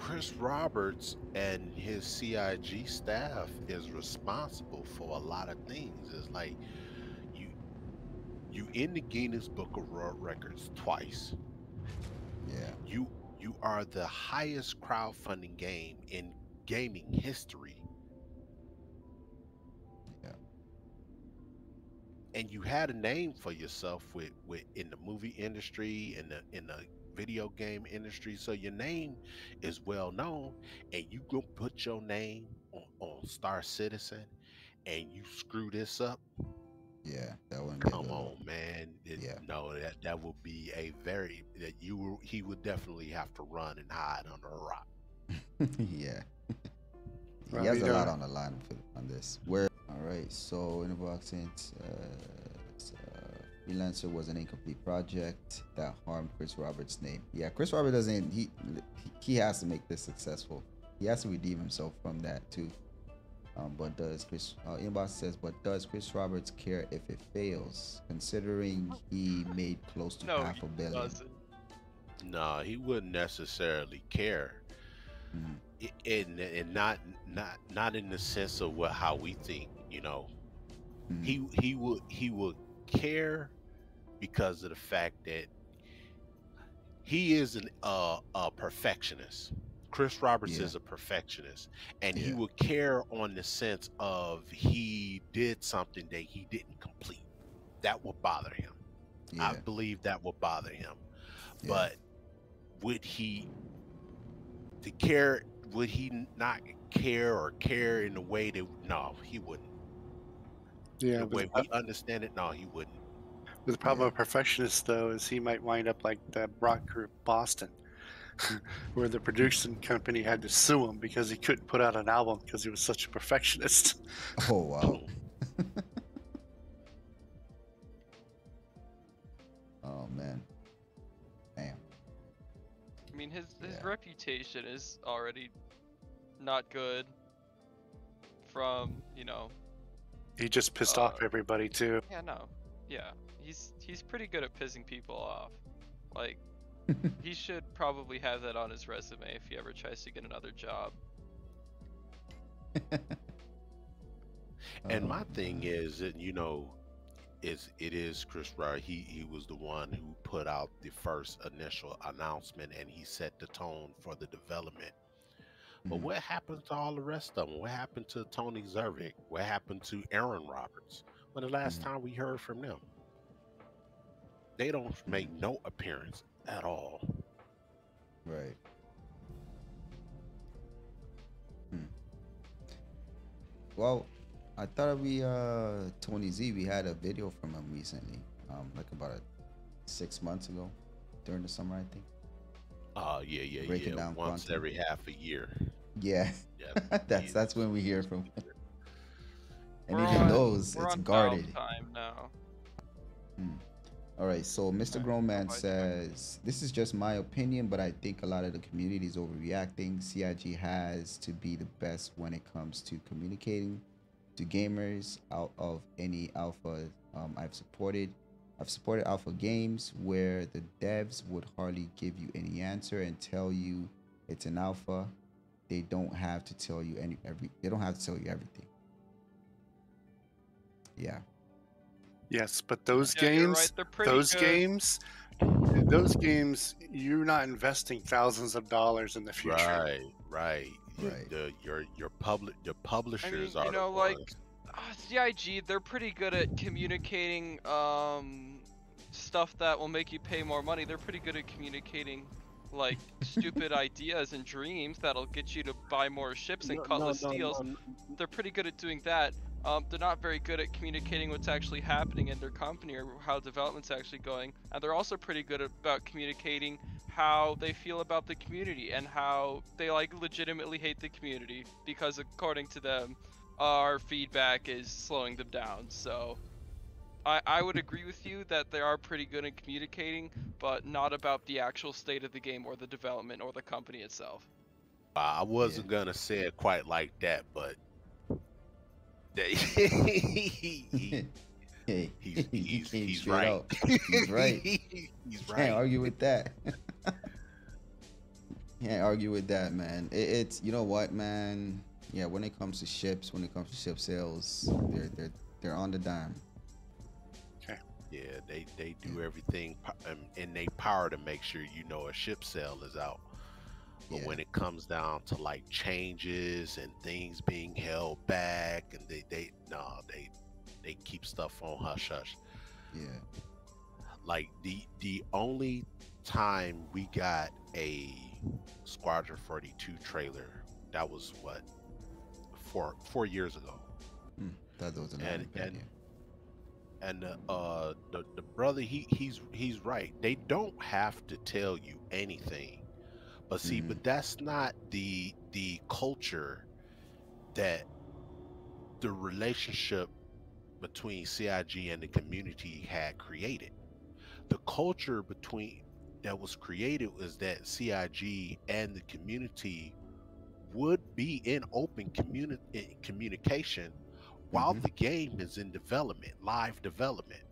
Chris Roberts and his CIG staff is responsible for a lot of things. It's like you you in the Guinness Book of World Records twice. Yeah. You you are the highest crowdfunding game in gaming history. Yeah. And you had a name for yourself with, with in the movie industry in the in the video game industry. So your name is well known and you go put your name on, on Star Citizen and you screw this up. Yeah, that wouldn't be Come good. on, man. It- Yeah. No, that that would be a very that you will- he would definitely have to run and hide under a rock. yeah. He has a lot on the line for, on this. Where all right, so in the box uh, freelancer was an incomplete project that harmed Chris Roberts' name. Yeah, Chris Roberts doesn't. He he has to make this successful. He has to redeem himself from that too. Um, but does Chris uh, inbox says, but does Chris Roberts care if it fails, considering he made close to No, half a billion? doesn't. No, he wouldn't necessarily care. Mhm. I- and and not not not in the sense of what how we think you know Mhm. he he would he would care because of the fact that he is an uh, a perfectionist. Chris roberts Yeah. is a perfectionist and he would care on the sense of he did something that he didn't complete. That would bother him. I believe that would bother him. Yeah. but would he to care would he not care or care in the way that no he wouldn't. Yeah, the way the, we understand it no he wouldn't the problem with perfectionists though is he might wind up like the rock Group Boston, where the producing company had to sue him because he couldn't put out an album because he was such a perfectionist. oh wow. oh man. Damn. I mean, his his Yeah. reputation is already not good. From you know, He just pissed off Uh, everybody too. yeah, no, yeah, he's he's pretty good at pissing people off. Like he should probably have that on his resume if he ever tries to get another job. and Oh, my thing is that you know is it is chris Roberts. he he was the one who put out the first initial announcement and he set the tone for the development but Mhm. what happened to all the rest of them what happened to tony Zurovec what happened to Erin roberts when the last Mhm. time we heard from them they don't make no appearance at all Right. Hmm. Well, I thought we uh Tony Z we had a video from him recently, um like about a, six months ago, during the summer I think. uh yeah yeah Breaking yeah down once content. every half a year Yeah, yeah that's that's when we hear from. him. And We're even on- those, it's guarded. Time now. All right, so Mr. Alright, Grown Man says, This is just my opinion, but I think a lot of the community is overreacting. CIG has to be the best when it comes to communicating to gamers out of any alpha um, I've supported. I've supported alpha games where the devs would hardly give you any answer and tell you it's an alpha. They don't have to tell you any every. They don't have to tell you everything. Yeah. Yes, but those Yeah, you're games, right, those good. games, those games, you're not investing thousands of dollars in the future. Right, right. Your- Right. The, your your public your publishers you are. You know, like, ones- Uh, CIG, they're pretty good at communicating um, stuff that will make you pay more money. They're pretty good at communicating like stupid ideas and dreams that'll get you to buy more ships and No, cut no, less no, steals. no, They're pretty good at doing that. Um, they're not very good at communicating what's actually happening in their company or how development's actually going. And they're also pretty good about communicating how they feel about the community and how they like legitimately hate the community because according to them, our feedback is slowing them down. So I, I would agree with you that they are pretty good at communicating, but not about the actual state of the game or the development or the company itself. I wasn't gonna say it quite like that, but they, he, he- hey, he's he he's, he's right. out. He's right. he's Can't argue with that. Can't argue with that, man. It, it's you know what, man. Yeah, when it comes to ships, when it comes to ship sales, they're they're they're on the dime. Okay. Yeah, they they do everything po- um, in their power to make sure you know a ship sale is out. But Yeah. when it comes down to like changes and things being held back, and they they no they they keep stuff on hush hush. Yeah. Like the the only time we got a Squadron 42 trailer, that was what four four years ago. Hmm. That was an And- and- and the, uh the, the brother he he's he's right they don't have to tell you anything but see Mhm. but that's not the the culture that the relationship between CIG and the community had created the culture between that was created was that CIG and the community would be in open communi- in communication while Mhm. the game is in development, live development.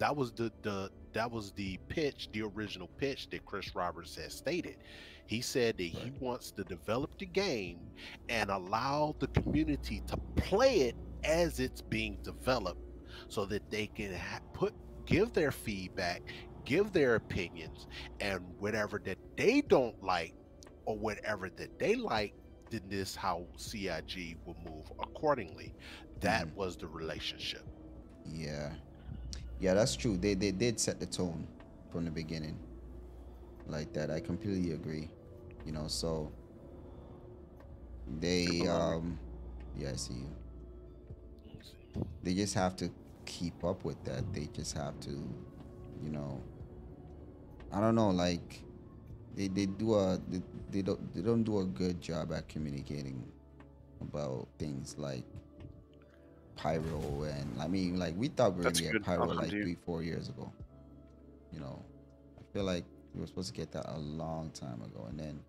That was the the that was the pitch, the original pitch that Chris Roberts has stated. He said that he wants to develop the game and allow the community to play it as it's being developed so that they can ha- put give their feedback, give their opinions and whatever that they don't like or whatever that they like then this how CIG will move accordingly. That Mhm. was the relationship. Yeah. Yeah, that's true. They they did set the tone from the beginning. Like that. I completely agree. You know, so they um yeah, I see you. They just have to keep up with that. They just have to, you know I don't know, like they, they do a they, they don't they don't do a good job at communicating about things like pyro and I mean like we thought we were That's gonna get pyro compliment, like three, four years ago. You know. I feel like we were supposed to get that a long time ago and then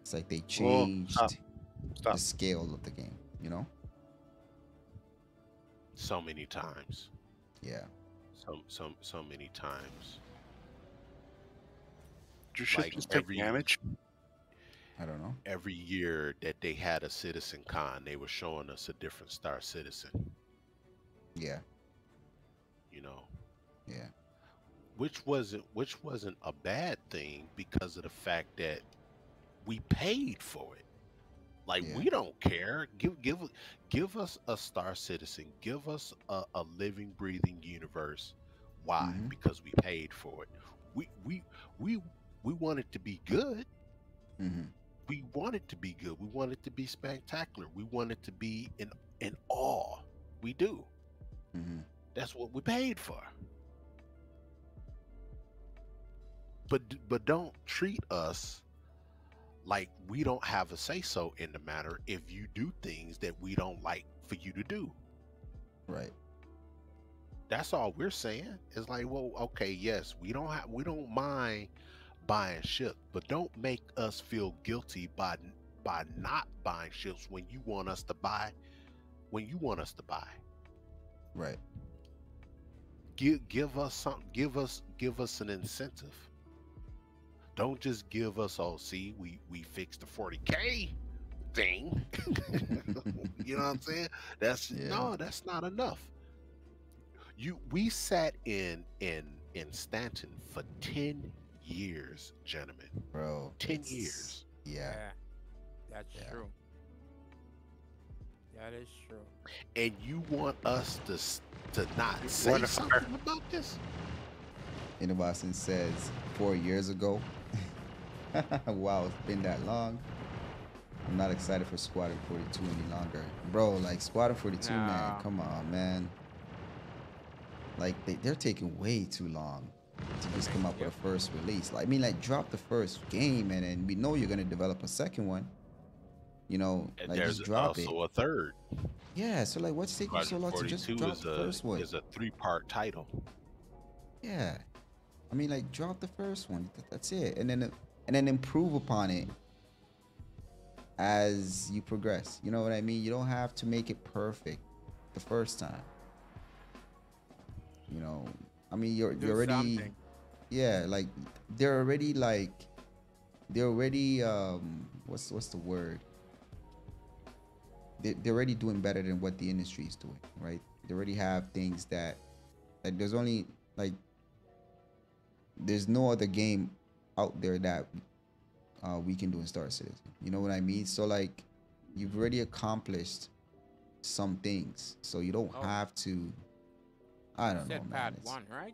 it's like they Whoa, changed stop. Stop. the scale of the game, you know? So many times. Yeah. So so so many times. Did your ship like just take every- damage? I don't know. Every year that they had a CitizenCon, they were showing us a different star citizen, Yeah. you know. Yeah. Which wasn't which wasn't a bad thing because of the fact that we paid for it. Like Yeah. we don't care. Give give give us a star citizen. Give us a, a living, breathing universe. Why? Mhm. Because we paid for it. We we we we want it to be good. Mhm. We want it to be good. We want it to be spectacular. We want it to be in in awe. We do. Mhm. That's what we paid for. But but don't treat us like we don't have a say so in the matter if you do things that we don't like for you to do. Right. That's all we're saying. It's like, well, okay, yes, we don't have we don't mind buying ships, but don't make us feel guilty by by not buying ships when you want us to buy when you want us to buy. Right. give give us something give us give us an incentive don't just give us oh see we we fixed the 40k thing you know what i'm saying that's Yeah. no that's not enough you we sat in in in stanton for 10 years gentlemen Bro. 10 years Yeah. that's Yeah. true. That is true. and you want us to to not You say wanna- something about this In Boston says four years ago. wow, it's been that long. I'm not excited for Squadron 42 any longer. Bro, like Squadron 42, man, come on, man. Like they, they're taking way too long to just come up with a first release. Like I mean, like drop the first game and then we know you're gonna develop a second one. You know, and like there's just drop it. also a third Yeah, so like what's taking so long to just drop the a first one? is a three part title Yeah, I mean, like drop the first one. th- That's it, and then and then improve upon it as you progress. You know what I mean? You don't have to make it perfect the first time. You know, I mean, you're Do you're already something. yeah, like they're already like they're already um what's what's the word? They, they're already doing better than what the industry is doing right? They already have things that like there's only like there's no other game out there that uh, we can do in star citizen. You know what i mean? So like you've already accomplished some things. So you don't Oh. have to i don't know Said man pad It's- one, right?